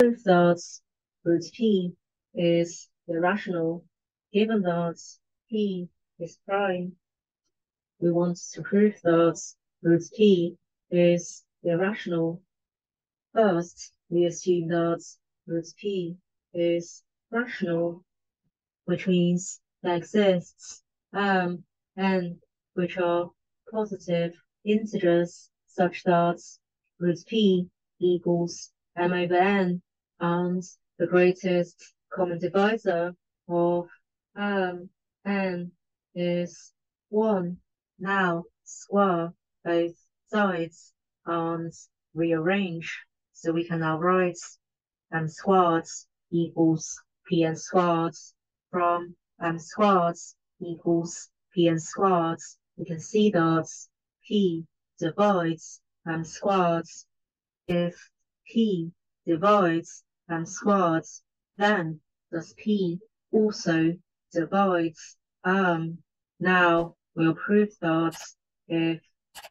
that root p is irrational given that p is prime. We want to prove that root p is irrational. First, we assume that root p is rational, which means there exists m um, n which are positive integers such that root p equals m over n and the greatest common divisor of um, n is 1. Now square both sides and rearrange. So we can now write m squared equals pn squared from m squared equals pn squared. We can see that p divides m squared. If p divides m squared, then does p also divides um. Now we'll prove that if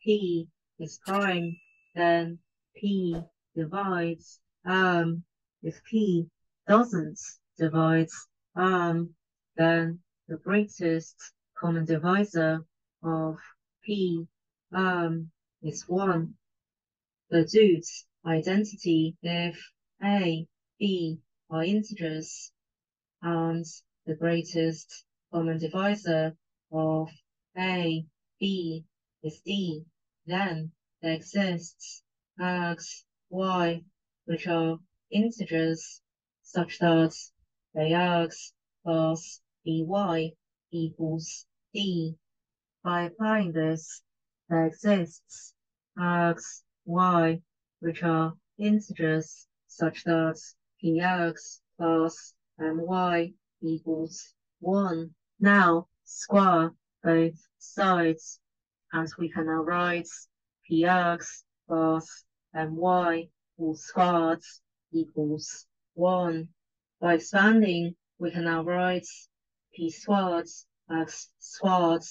p is prime, then p divides um. If p doesn't divide um, then the greatest common divisor of p um, is 1. Bézout's identity if a, b are integers and the greatest common divisor of A, B is D, then there exists X, Y, which are integers such that AX plus BY equals D. By applying this, there exists X, Y, which are integers such that PX plus MY equals 1. Now square both sides and we can now write px plus my all squared equals 1. By expanding, we can now write p squared x squared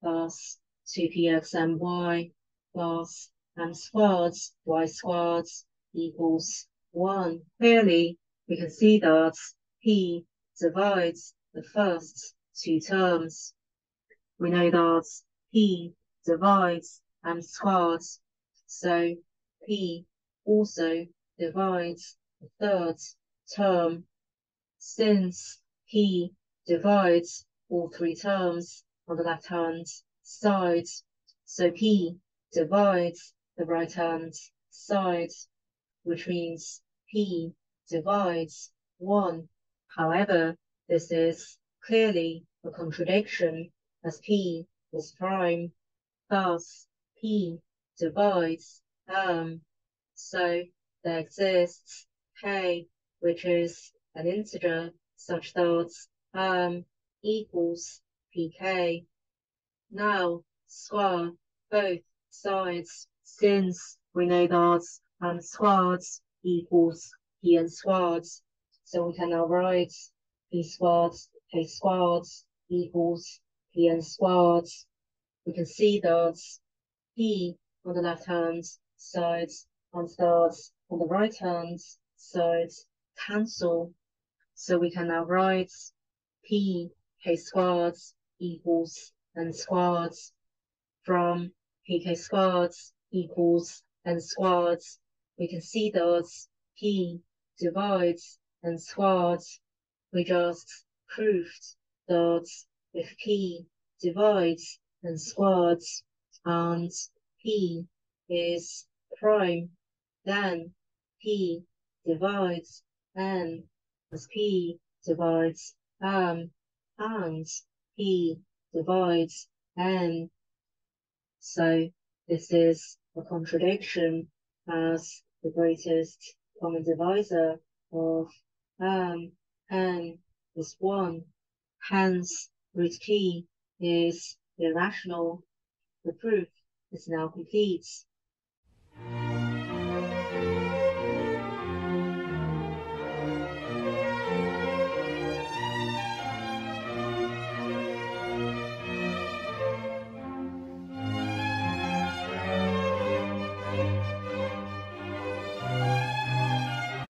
plus 2px my plus m squared y squared equals 1. Clearly, we can see that p divides the first two terms. We know that p divides m squared, so p also divides the third term. Since p divides all three terms on the left-hand side, so p divides the right-hand side, which means p divides 1. However, this is clearly a contradiction as P is prime. Thus, P divides M. So there exists K, which is an integer such that M equals PK. Now square both sides since we know that M squared equals Pn squared. So we can now write P squared k squared equals pn squared. We can see that p on the left hand side and that on the right hand side cancel. So we can now write p k squared equals n squared from pk squared equals n squared. We can see that p divides n squared. We just proved that if P divides and squares and P is prime, then P divides N as P divides M and P divides N. So this is a contradiction as the greatest common divisor of um, M, N, is 1. Hence, root p is irrational. The proof is now complete.